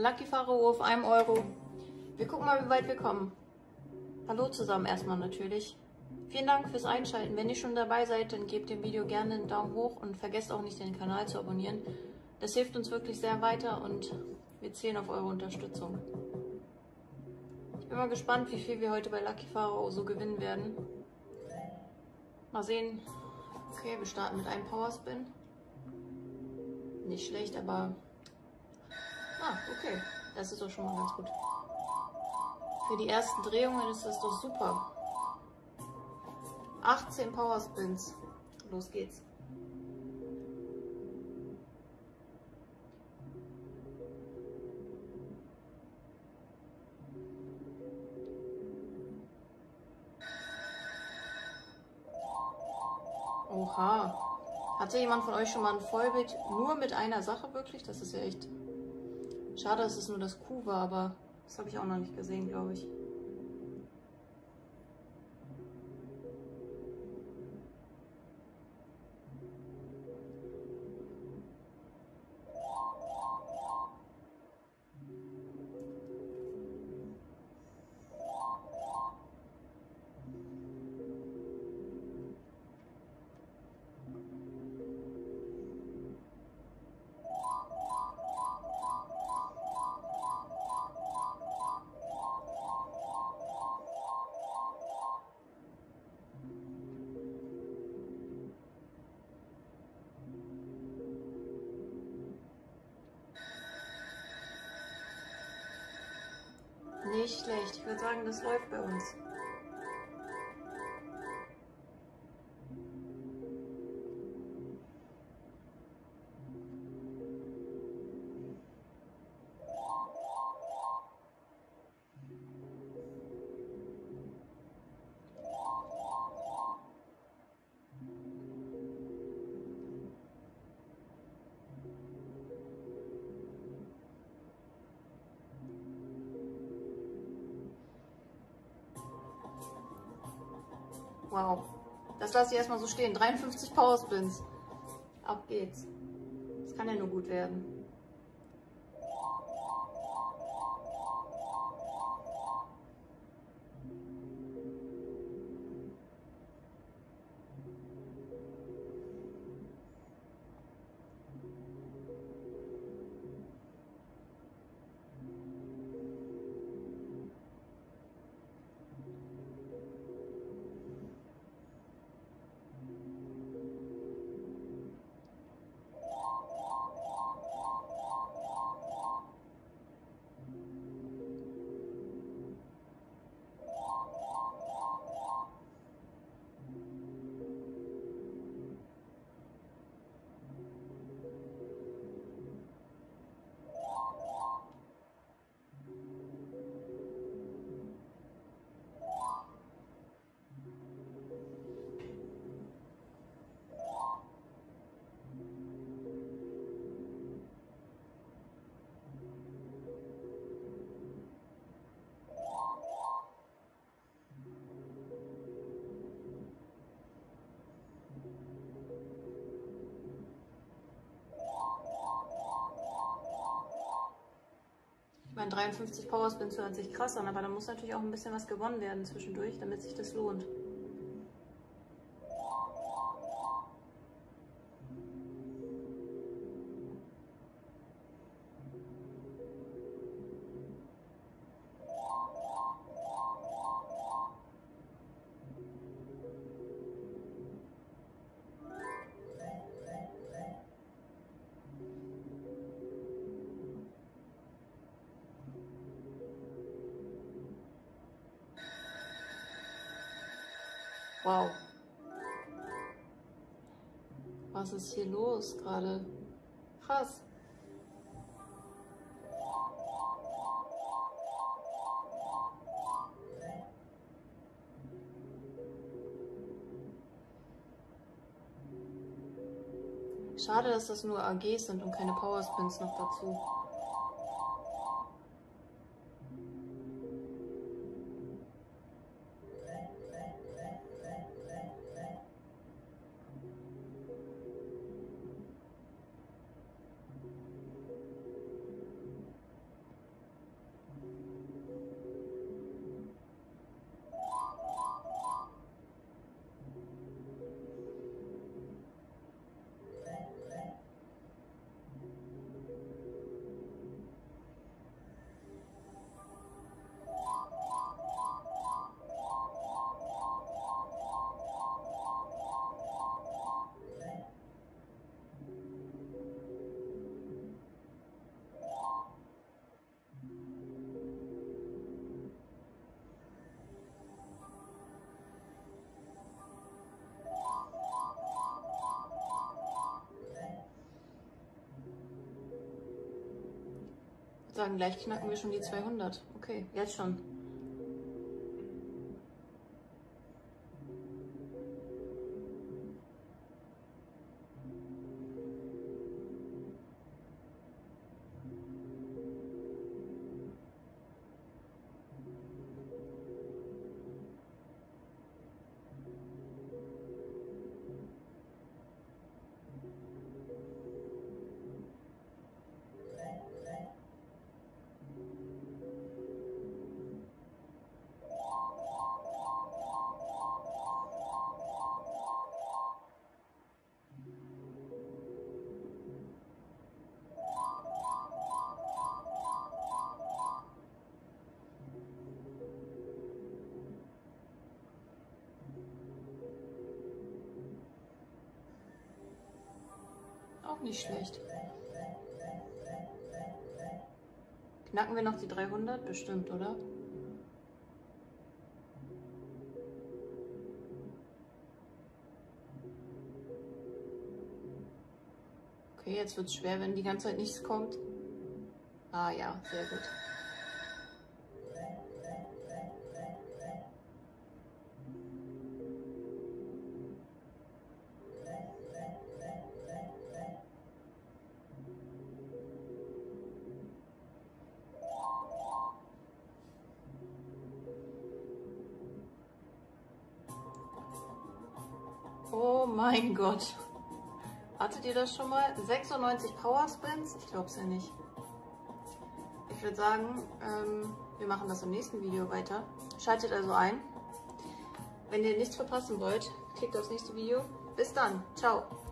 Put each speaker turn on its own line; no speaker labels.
Lucky Pharao auf einem Euro. Wir gucken mal, wie weit wir kommen. Hallo zusammen erstmal natürlich. Vielen Dank fürs Einschalten. Wenn ihr schon dabei seid, dann gebt dem Video gerne einen Daumen hoch und vergesst auch nicht, den Kanal zu abonnieren. Das hilft uns wirklich sehr weiter und wir zählen auf eure Unterstützung. Ich bin mal gespannt, wie viel wir heute bei Lucky Pharao so gewinnen werden. Mal sehen. Okay, wir starten mit einem Power Spin. Nicht schlecht, aber... Ah, okay. Das ist doch schon mal ganz gut. Für die ersten Drehungen ist das doch super. 18 Power Spins. Los geht's. Oha. Hatte jemand von euch schon mal ein Vollbild nur mit einer Sache wirklich? Das ist ja echt schade, dass es nur das Q war, aber das habe ich auch noch nicht gesehen, glaube ich. Nicht schlecht. Ich würde sagen, das läuft bei uns. Wow. Das lasse ich erstmal so stehen. 53 Power Spins. Ab geht's. Das kann ja nur gut werden. 53 Powerspins hört sich krass an, aber da muss natürlich auch ein bisschen was gewonnen werden zwischendurch, damit sich das lohnt. Wow. Was ist hier los gerade? Krass. Schade, dass das nur AGs sind und keine Powerspins noch dazu. Sagen, gleich knacken wir schon die 200. Okay, jetzt schon. Auch nicht schlecht. Knacken wir noch die 300? Bestimmt, oder? Okay, jetzt wird es schwer, wenn die ganze Zeit nichts kommt. Ah ja, sehr gut. Oh mein Gott. Hattet ihr das schon mal? 96 Power Spins? Ich glaube es ja nicht. Ich würde sagen, ähm, wir machen das im nächsten Video weiter. Schaltet also ein. Wenn ihr nichts verpassen wollt, klickt aufs nächste Video. Bis dann. Ciao.